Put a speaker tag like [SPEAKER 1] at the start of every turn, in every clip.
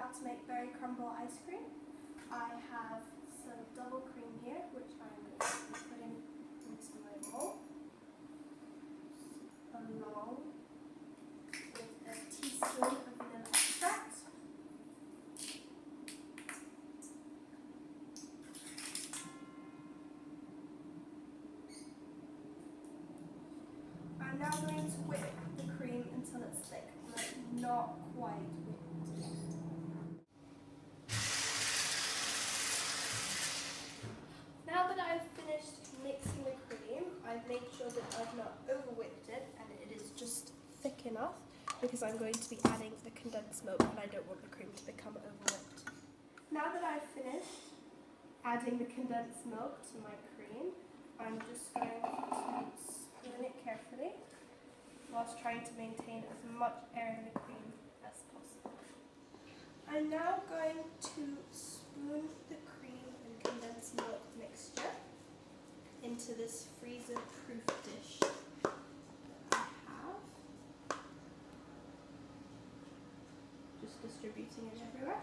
[SPEAKER 1] how to make berry crumble ice cream. I have some double cream here, which I'm going to be putting into my bowl, along with a teaspoon of vanilla extract. I'm now going to whip the cream until it's thick, but not quite whipped yet. Now that I've finished mixing the cream, I've made sure that I've not over whipped it and it is just thick enough because I'm going to be adding the condensed milk and I don't want the cream to become over whipped. Now that I've finished adding the condensed milk to my cream, I'm just going to spoon it carefully whilst trying to maintain as much air in the cream as possible. I'm now going to spoon the cream and condensed milk mixture into this freezer proof dish that I have. Just distributing it everywhere.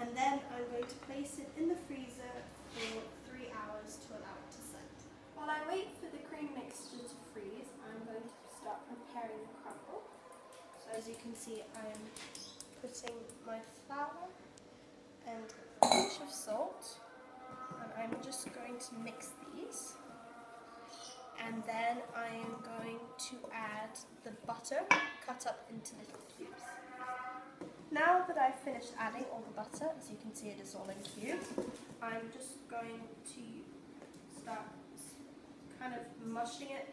[SPEAKER 1] And then I'm going to place it in the freezer for three hours to allow it to set. While I wait for the cream mixture to freeze, I'm going to start preparing the crumble. So as you can see, I'm putting my flour and a pinch of salt, and I'm just going to mix these. And then I am going to add the butter cut up into little cubes. Now that I've finished adding all the butter, as you can see it is all in cubes, I'm just going to start kind of mushing it,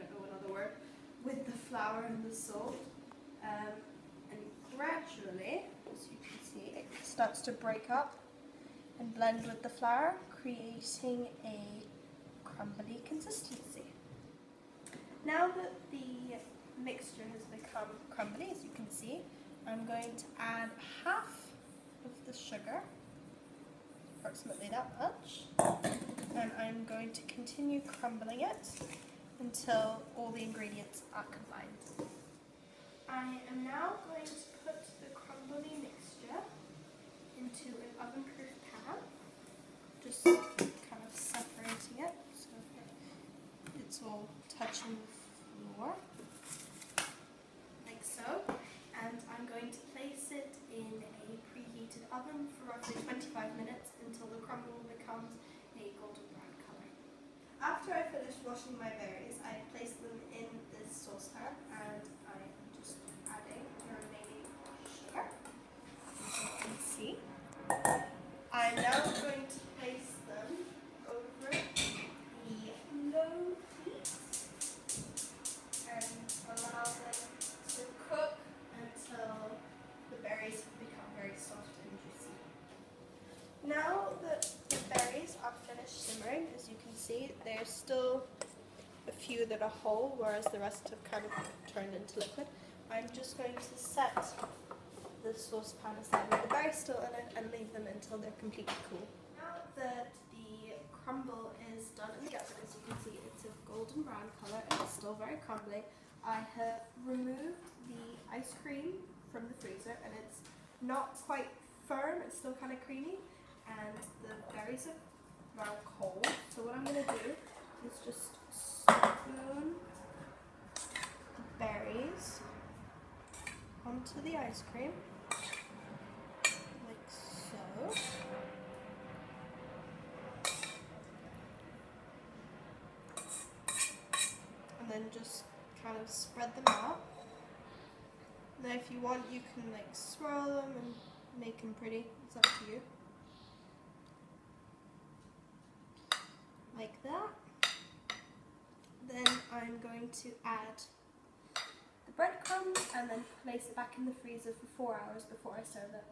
[SPEAKER 1] I don't know another word, with the flour and the salt. Um, and gradually, as you can see, it starts to break up and blend with the flour, creating a crumbly consistency. Now that the mixture has become crumbly, as you can see, I'm going to add half of the sugar, approximately that much, and I'm going to continue crumbling it until all the ingredients are combined. I am now going to put the crumbly mixture into an oven-proof pan, just kind of separating it so it's all touching the floor, like so. And I'm going to place it in a preheated oven for roughly 25 minutes until the crumble becomes a golden brown colour. After I finish washing my berries, I place them in this saucepan and I am just adding the remaining sugar. As you can see. Few that are whole, whereas the rest have kind of turned into liquid. I'm just going to set the saucepan aside with the berries still in it and leave them until they're completely cool. Now that the crumble is done in the oven, as you can see, it's a golden brown colour and it's still very crumbly. I have removed the ice cream from the freezer and it's not quite firm, it's still kind of creamy and the berries are now cold. So what I'm going to do is just spoon the berries onto the ice cream like so. And then just kind of spread them out. Now if you want you can like swirl them and make them pretty. It's up to you. Like that. Then I'm going to add the breadcrumbs and then place it back in the freezer for four hours before I serve it.